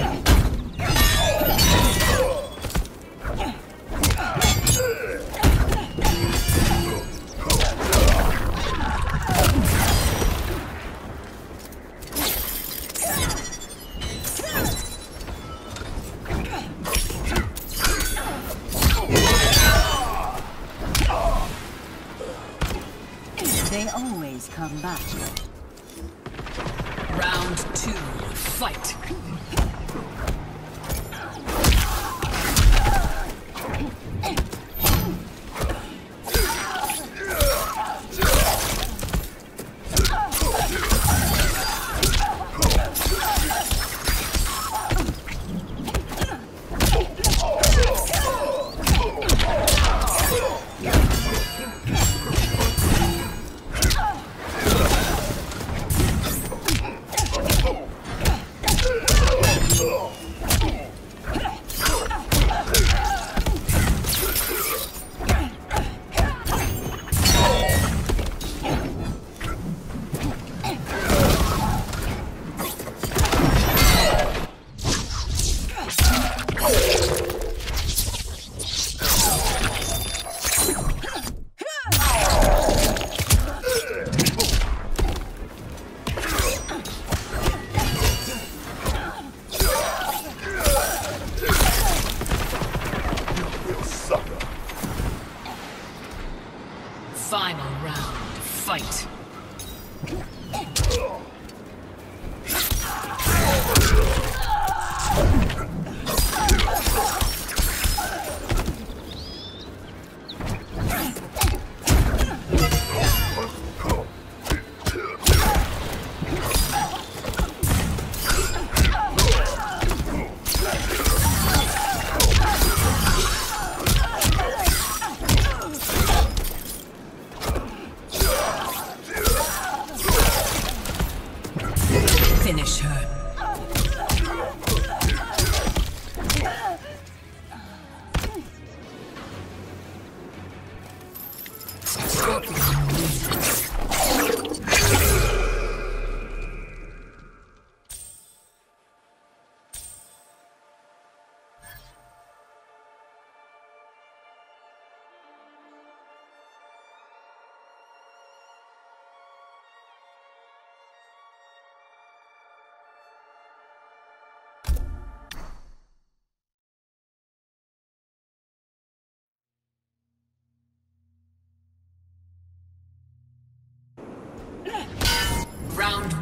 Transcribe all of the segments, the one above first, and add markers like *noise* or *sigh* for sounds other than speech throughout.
pain.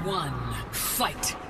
One, fight.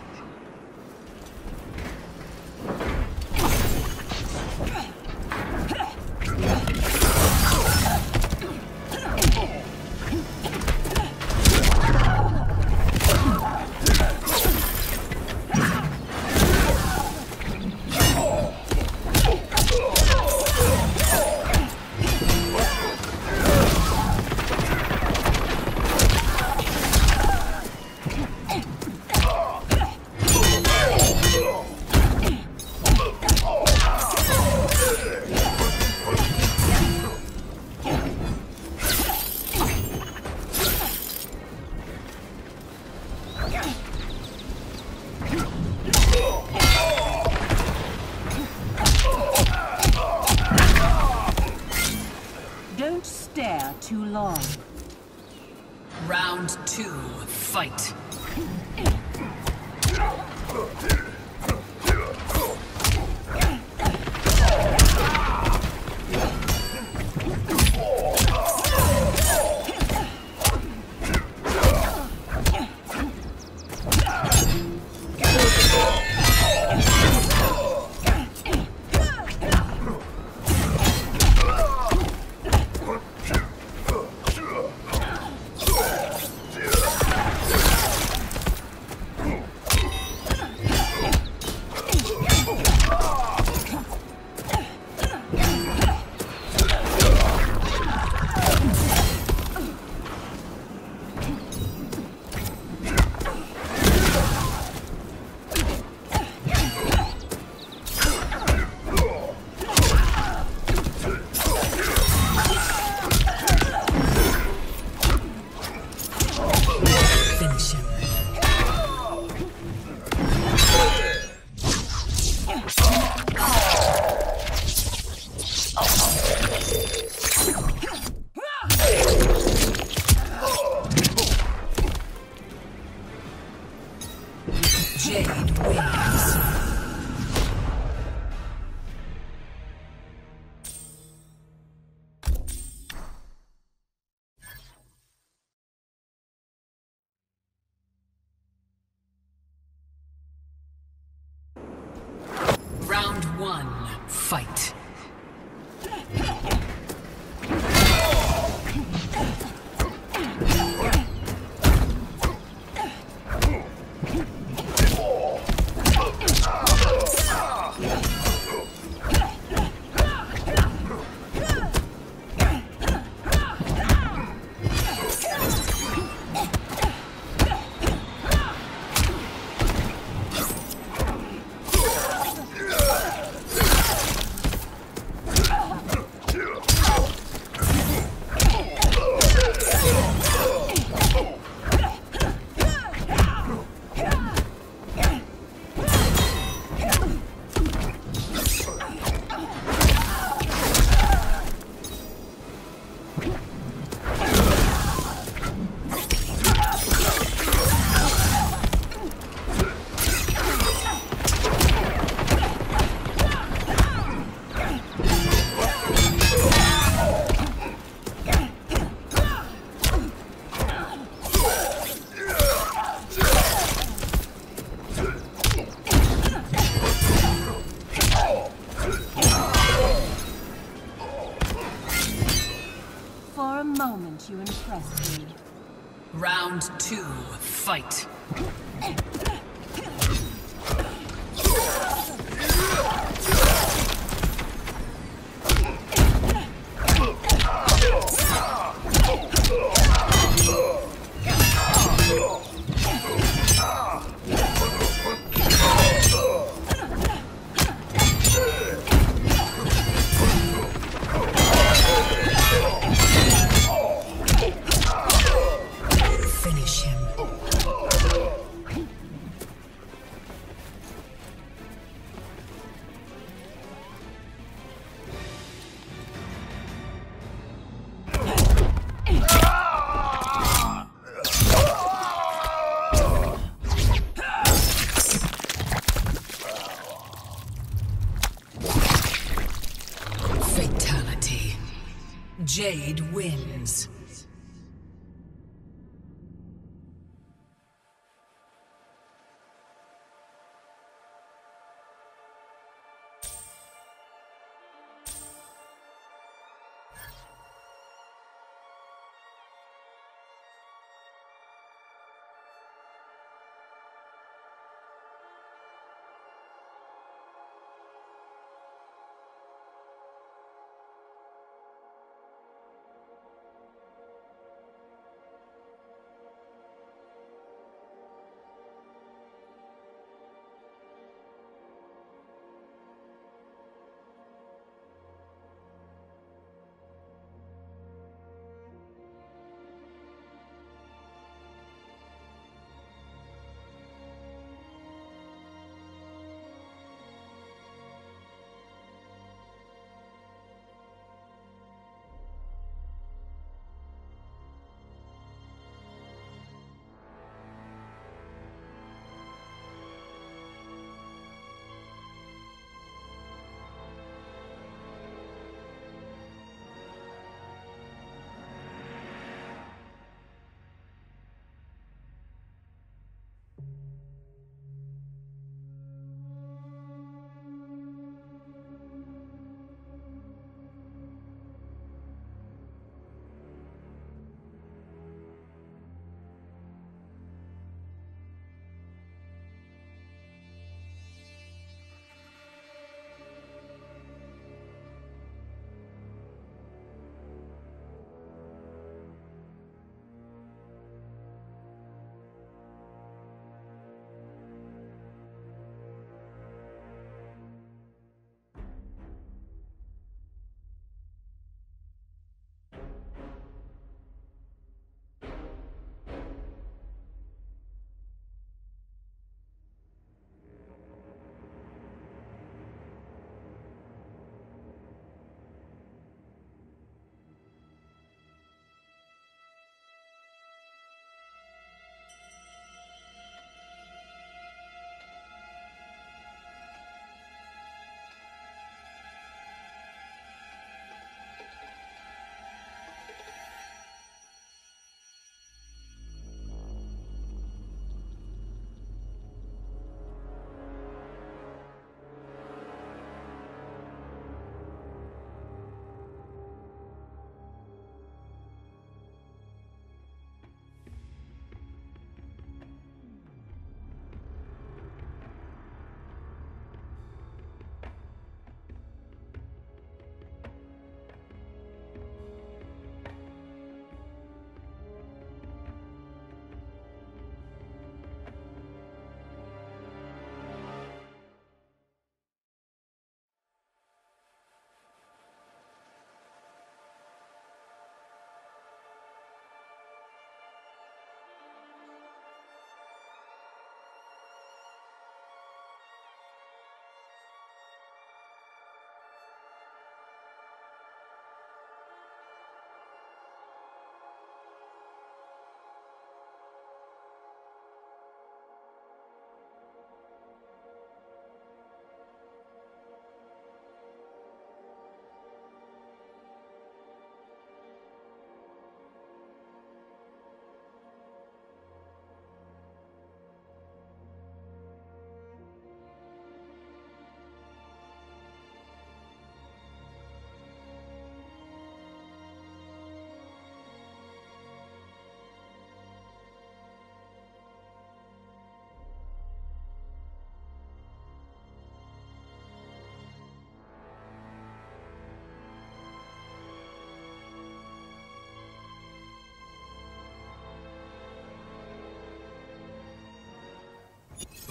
Fight. fight.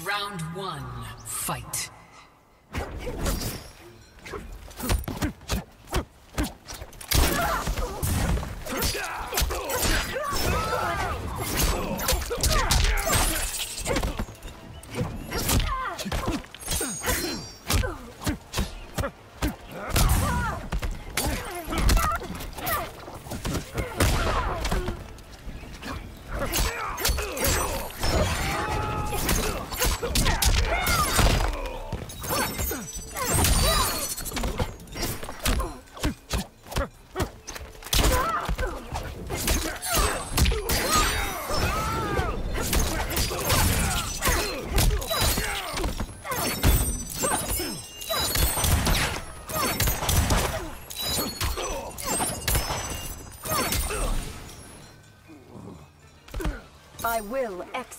Round one, fight.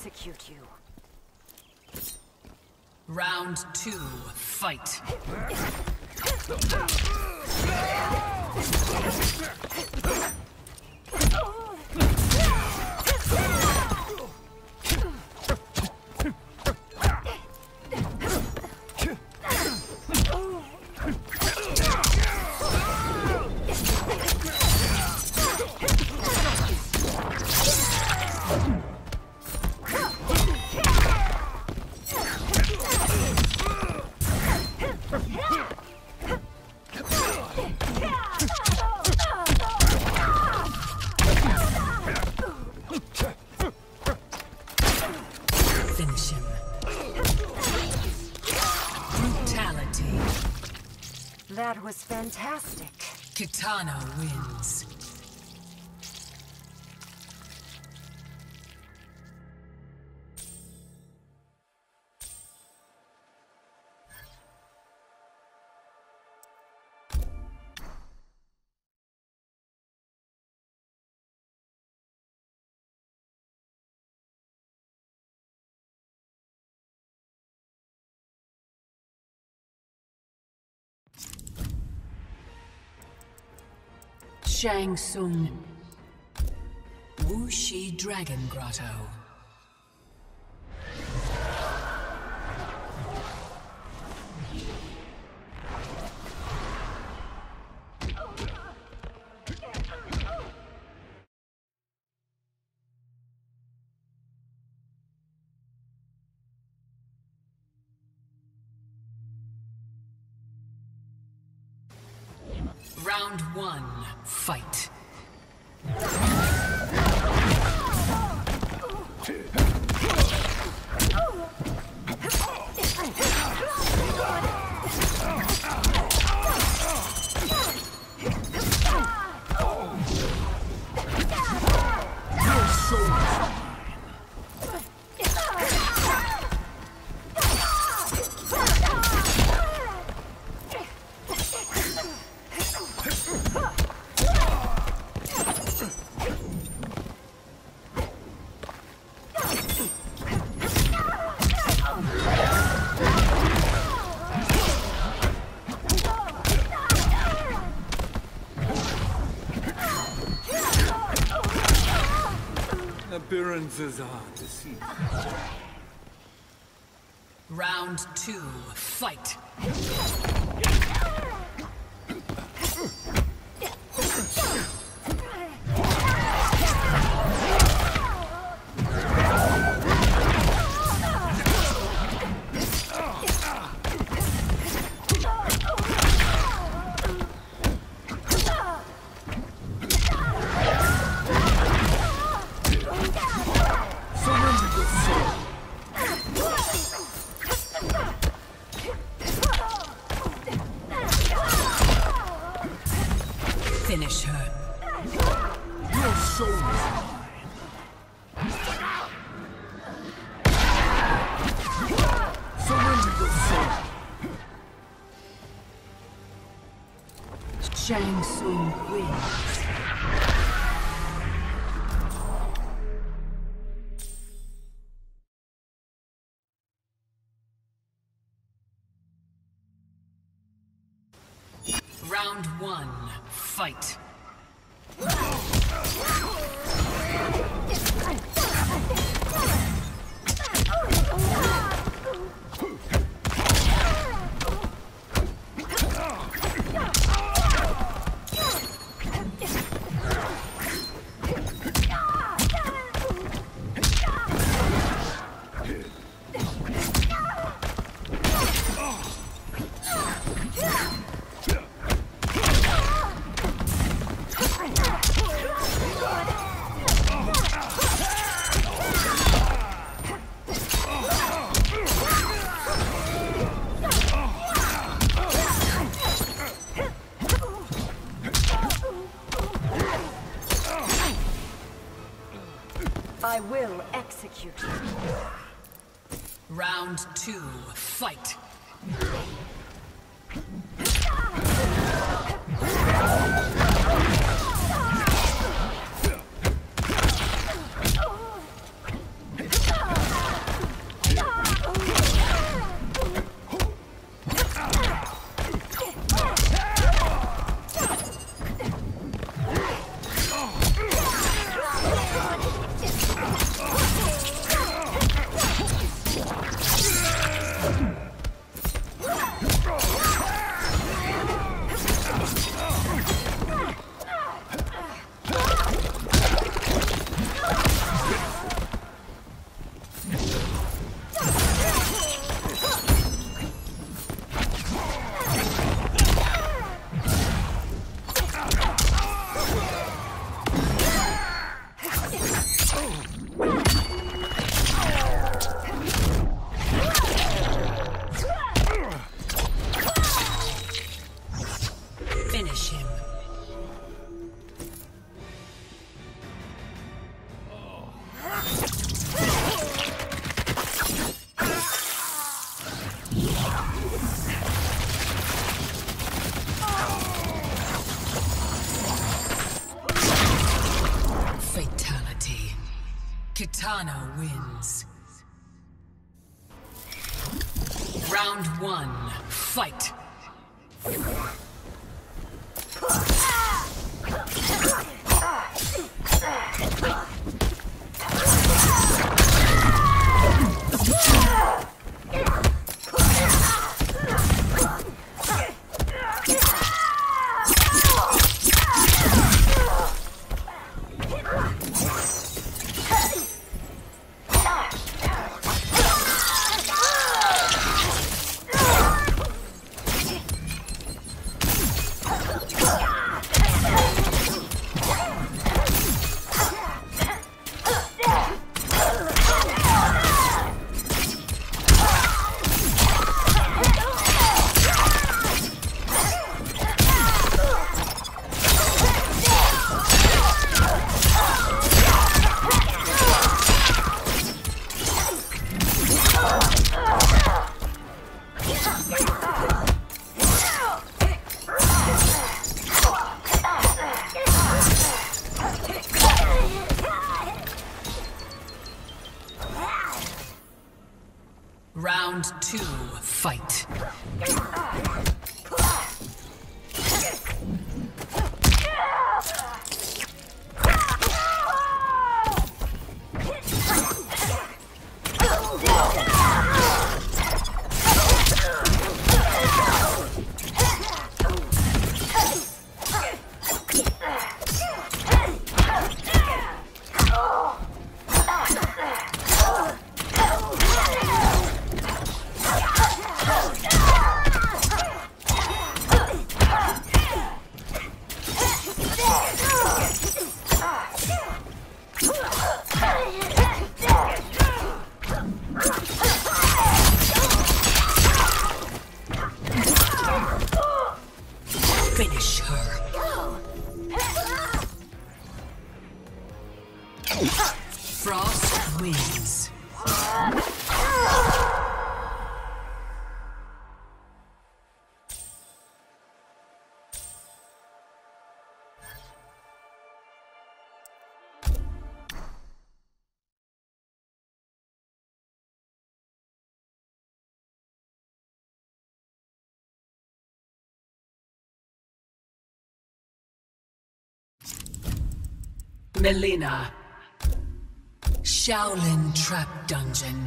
Execute you. Round two, fight. *laughs* fantastic. Wins. Shang Tsung. Wu Shi Dragon Grotto. Are. Round two, fight. Fight. Round two, Kitana wins. Mileena. Shaolin Trap Dungeon.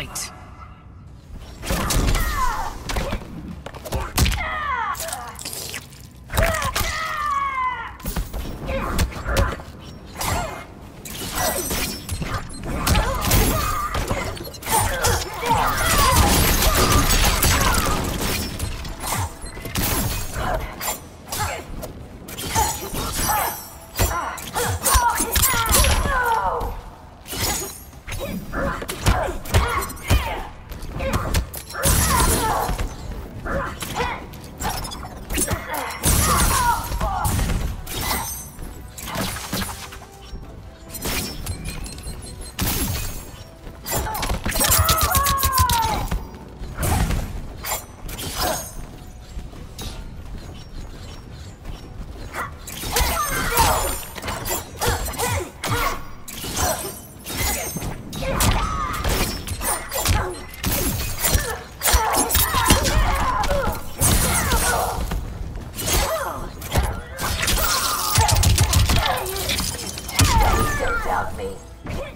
Fight. Don't me.